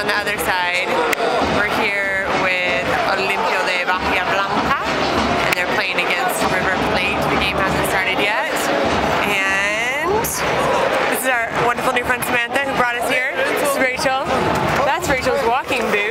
on the other side, we're here with Olimpio de Bahia Blanca, and they're playing against River Plate. The game hasn't started yet. And this is our wonderful new friend Samantha who brought us here. This is Rachel. That's Rachel's walking boot.